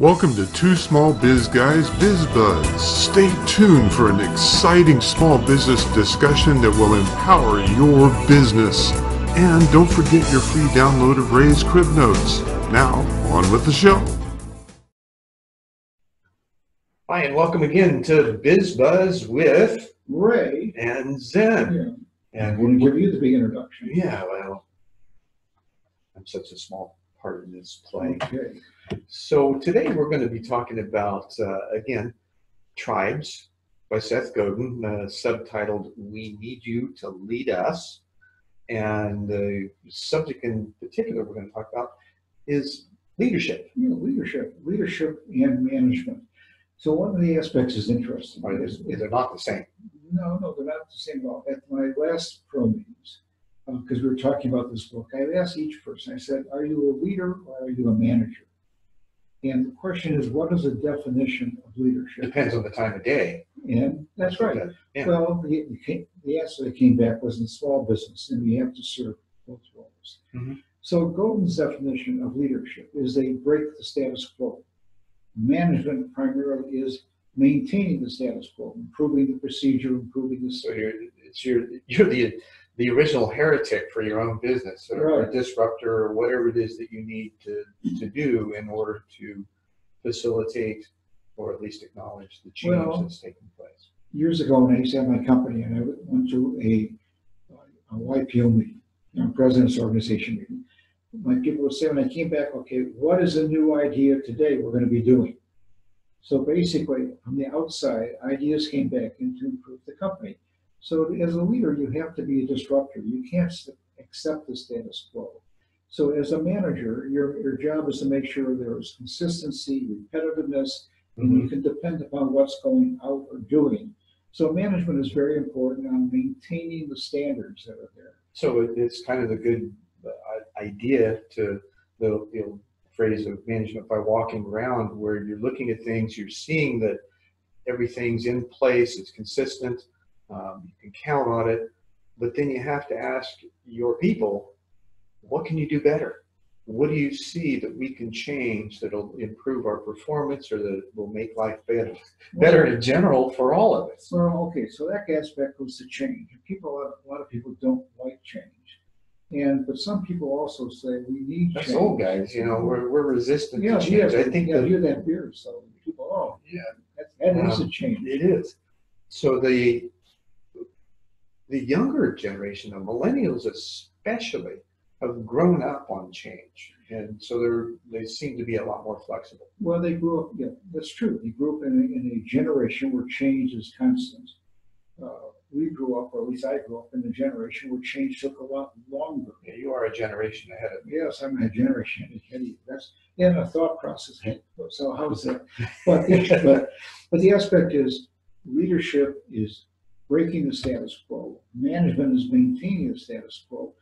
Welcome to Two Small Biz Guys Biz Buzz. Stay tuned for an exciting small business discussion that will empower your business. And don't forget your free download of Ray's Crib Notes. Now, on with the show. Hi, and welcome again to Biz Buzz with Ray. and Zen. Yeah. And I'm going to give you the big introduction. yeah, well, I'm such a small part in this play. Okay. So today we're going to be talking about uh, again Tribes by Seth Godin, uh, subtitled "We Need You to Lead Us," and the subject in particular we're going to talk about is leadership. Know, leadership, leadership and management. So one of the aspects is interesting. Right? Is, They're not the same. no, no, they're not the same at all. At my last pro meetings, because we were talking about this book, I asked each person, I said, are you a leader or are you a manager? And the question is, what is the definition of leadership? Depends on the time of day. And that's right. Yeah. Well, the, the the answer that came back was in small business, and we have to serve both roles. Mhm. So Godin's definition of leadership is they break the status quo. Management primarily is maintaining the status quo, improving the procedure, improving the. So you're it's your you're the the original heretic for your own business or Right. a disruptor or whatever it is that you need to to do in order to facilitate or at least acknowledge the change Well- that's taking place. Years ago, when I used to have my company, and I went to a, a YPO meeting, you know, president's organization meeting. My people would say when I came back, okay, what is the new idea today we're going to be doing? So basically, from the outside, ideas came back in to improve the company. So as a leader, you have to be a disruptor. You can't accept the status quo. So as a manager, your, your job is to make sure there is consistency, repetitiveness, and you can depend upon what's going out or doing. So management is very important on maintaining the standards that are there. So it's kind of a good uh, idea to the, the phrase of management by walking around, where you're looking at things, you're seeing that everything's in place, it's consistent, um, you can count on it, but then you have to ask your people, what can you do better? What do you see that we can change that'll improve our performance or that will make life better, better in general for all of us? Well, okay, so that aspect goes to change. People, a lot of people don't like change. And, but some people also say we need That's change. old guys, you know, we're, we're resistant Yeah, to yeah, change. I think yeah, that you're that beer, so people, oh, Yeah. that, that is a Um, change. It is. So the the younger generation, the millennials especially, have grown up on change, and so they're they seem to be a lot more flexible. Well, they grew up, yeah, that's true. They grew up in a, in a generation where change is constant. Uh, we grew up, or at least I grew up in a generation where change took a lot longer. Yeah, you are a generation ahead of me. Yes, I'm a generation ahead of you. That's in a thought process. So how's that? But the, but, but the aspect is leadership is breaking the status quo. Management is maintaining the status quo.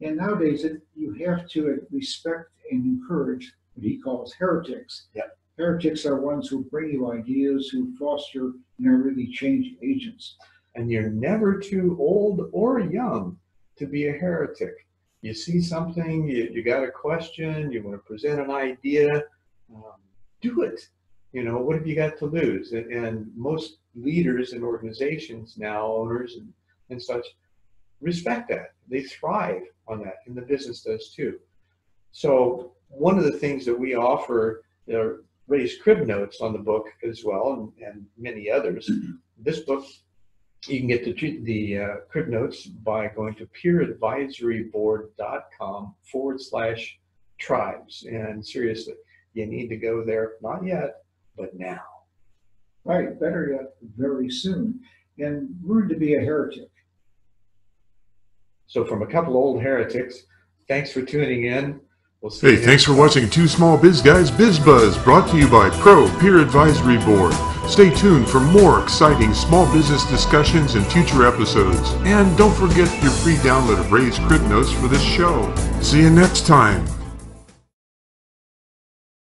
And nowadays, it, you have to respect and encourage what he calls heretics. Yep. Heretics are ones who bring you ideas, who foster and are really change agents. And you're never too old or young to be a heretic. You see something, you, you got a question, you want to present an idea, um, do it. You know, what have you got to lose? And, and most leaders and organizations now, owners and, and such, respect that. They thrive on that, and the business does too. So, one of the things that we offer are Ray's crib notes on the book as well, and, and many others. This book you can get the, the uh, crib notes by going to peeradvisoryboard.com forward slash tribes. And seriously, you need to go there, not yet, but now. Right, better yet, very soon. And learn to be a heretic. So, from a couple old heretics, thanks for tuning in. We'll see Hey, you thanks for watching Two Small Biz Guys Biz Buzz, brought to you by Pro Peer Advisory Board. Stay tuned for more exciting small business discussions in future episodes. And don't forget your free download of Ray's Crib Notes for this show. See you next time.